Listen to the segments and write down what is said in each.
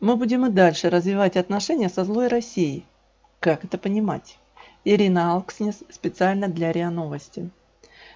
Мы будем и дальше развивать отношения со злой Россией. Как это понимать? Ирина Алкснес специально для РИА Новости.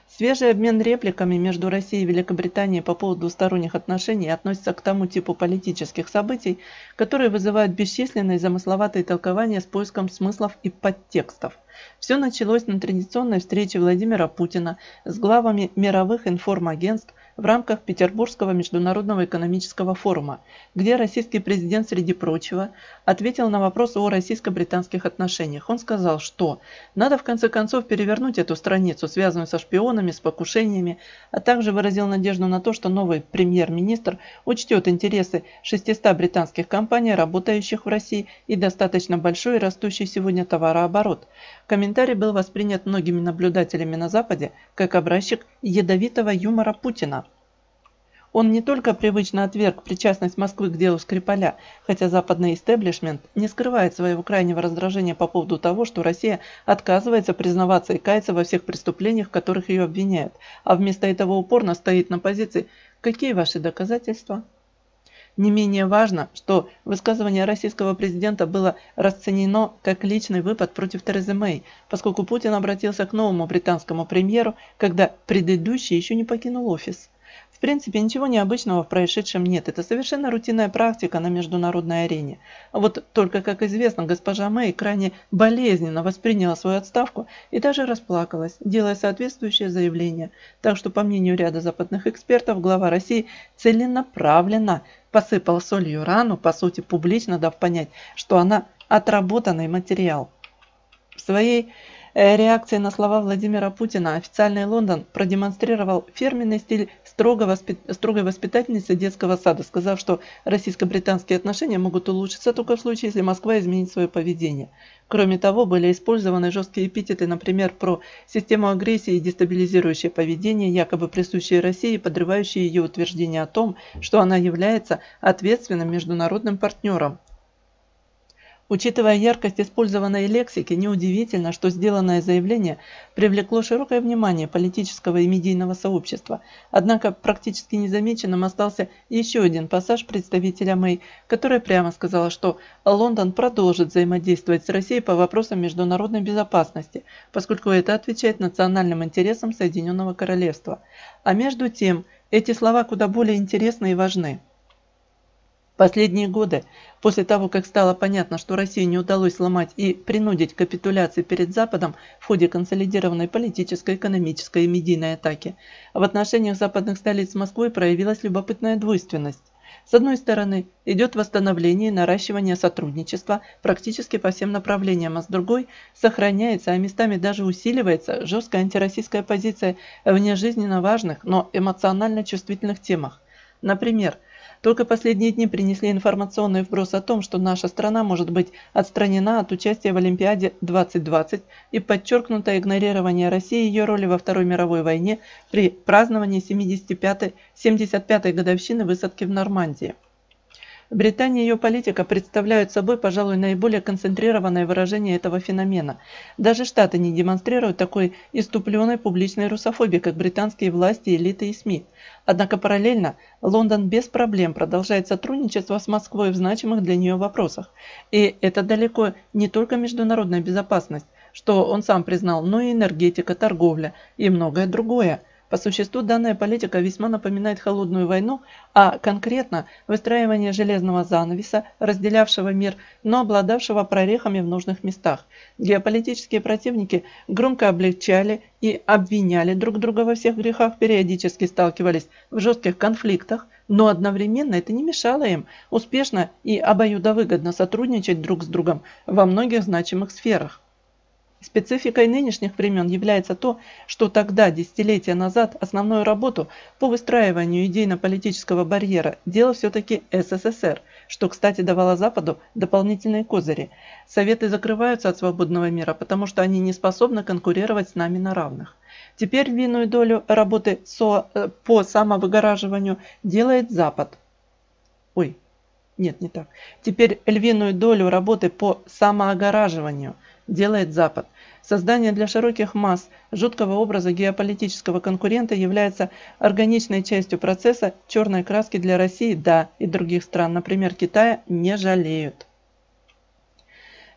Свежий обмен репликами между Россией и Великобританией по поводу двусторонних отношений относится к тому типу политических событий, которые вызывают бесчисленные замысловатые толкования с поиском смыслов и подтекстов. Все началось на традиционной встрече Владимира Путина с главами мировых информагентств в рамках Петербургского международного экономического форума, где российский президент, среди прочего, ответил на вопрос о российско-британских отношениях. Он сказал, что надо в конце концов перевернуть эту страницу, связанную со шпионами, с покушениями, а также выразил надежду на то, что новый премьер-министр учтет интересы 600 британских компаний, работающих в России, и достаточно большой и растущий сегодня товарооборот. Комментарий был воспринят многими наблюдателями на Западе как образчик ядовитого юмора Путина. Он не только привычно отверг причастность Москвы к делу Скрипаля, хотя западный истеблишмент не скрывает своего крайнего раздражения по поводу того, что Россия отказывается признаваться и каяться во всех преступлениях, в которых ее обвиняют, а вместо этого упорно стоит на позиции «Какие ваши доказательства?». Не менее важно, что высказывание российского президента было расценено как личный выпад против Терезы Мэй, поскольку Путин обратился к новому британскому премьеру, когда предыдущий еще не покинул офис. В принципе, ничего необычного в происшедшем нет. Это совершенно рутинная практика на международной арене. Вот только, как известно, госпожа Мэй крайне болезненно восприняла свою отставку и даже расплакалась, делая соответствующее заявление. Так что, по мнению ряда западных экспертов, глава России целенаправленно посыпал солью рану, по сути, публично дав понять, что она отработанный материал. В своей реакции на слова Владимира Путина официальный Лондон продемонстрировал фирменный стиль строго воспит... строгой воспитательницы детского сада, сказав, что российско-британские отношения могут улучшиться только в случае, если Москва изменит свое поведение. Кроме того, были использованы жесткие эпитеты, например, про систему агрессии и дестабилизирующее поведение, якобы присущее России, подрывающее ее утверждение о том, что она является ответственным международным партнером. Учитывая яркость использованной лексики, неудивительно, что сделанное заявление привлекло широкое внимание политического и медийного сообщества. Однако практически незамеченным остался еще один пассаж представителя Мэй, которая прямо сказала, что Лондон продолжит взаимодействовать с Россией по вопросам международной безопасности, поскольку это отвечает национальным интересам Соединенного Королевства. А между тем, эти слова куда более интересны и важны. Последние годы, после того, как стало понятно, что России не удалось сломать и принудить капитуляции перед Западом в ходе консолидированной политической, экономической и медийной атаки, в отношениях западных столиц с Москвой проявилась любопытная двойственность. С одной стороны, идет восстановление и наращивание сотрудничества практически по всем направлениям, а с другой сохраняется, а местами даже усиливается жесткая антироссийская позиция в нежизненно важных, но эмоционально чувствительных темах. Например, только последние дни принесли информационный вброс о том, что наша страна может быть отстранена от участия в Олимпиаде 2020 и подчеркнуто игнорирование России ее роли во Второй мировой войне при праздновании 75-й 75 годовщины высадки в Нормандии. Британия и ее политика представляют собой, пожалуй, наиболее концентрированное выражение этого феномена. Даже Штаты не демонстрируют такой иступленной публичной русофобии, как британские власти, элиты и СМИ. Однако параллельно Лондон без проблем продолжает сотрудничество с Москвой в значимых для нее вопросах. И это далеко не только международная безопасность, что он сам признал, но и энергетика, торговля и многое другое – по существу данная политика весьма напоминает холодную войну, а конкретно выстраивание железного занавеса, разделявшего мир, но обладавшего прорехами в нужных местах. Геополитические противники громко облегчали и обвиняли друг друга во всех грехах, периодически сталкивались в жестких конфликтах, но одновременно это не мешало им успешно и обоюдовыгодно сотрудничать друг с другом во многих значимых сферах. Спецификой нынешних времен является то, что тогда, десятилетия назад, основную работу по выстраиванию идейно-политического барьера делал все-таки СССР, что, кстати, давало Западу дополнительные козыри. Советы закрываются от свободного мира, потому что они не способны конкурировать с нами на равных. Теперь львиную долю работы со, э, по самовыгораживанию делает Запад. Ой, Нет, не так. Теперь львиную долю работы по самоогораживанию делает Запад. Создание для широких масс жуткого образа геополитического конкурента является органичной частью процесса черной краски для России, да, и других стран, например, Китая, не жалеют.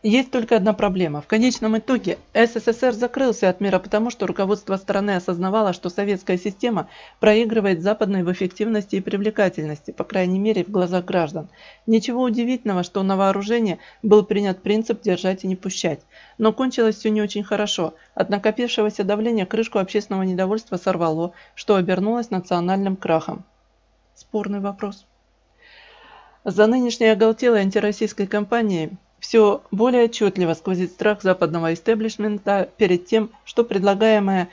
Есть только одна проблема. В конечном итоге СССР закрылся от мира потому, что руководство страны осознавало, что советская система проигрывает западной в эффективности и привлекательности, по крайней мере в глазах граждан. Ничего удивительного, что на вооружение был принят принцип «держать и не пущать». Но кончилось все не очень хорошо. От накопившегося давления крышку общественного недовольства сорвало, что обернулось национальным крахом. Спорный вопрос. За нынешней оголтелой антироссийской кампанией все более отчетливо сквозит страх западного истеблишмента перед тем, что предлагаемая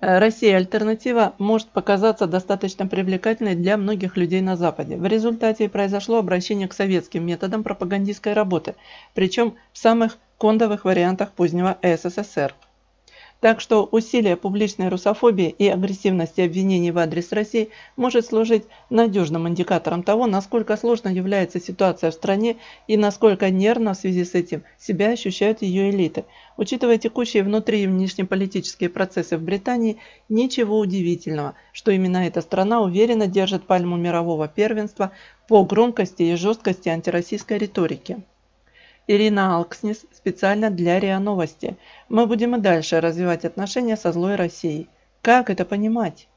э, России альтернатива может показаться достаточно привлекательной для многих людей на Западе. В результате произошло обращение к советским методам пропагандистской работы, причем в самых кондовых вариантах позднего СССР. Так что усилие публичной русофобии и агрессивности обвинений в адрес России может служить надежным индикатором того, насколько сложно является ситуация в стране и насколько нервно в связи с этим себя ощущают ее элиты. Учитывая текущие внутри и внешнеполитические процессы в Британии, ничего удивительного, что именно эта страна уверенно держит пальму мирового первенства по громкости и жесткости антироссийской риторики. Ирина Алкснис специально для РИА Новости. Мы будем и дальше развивать отношения со злой Россией. Как это понимать?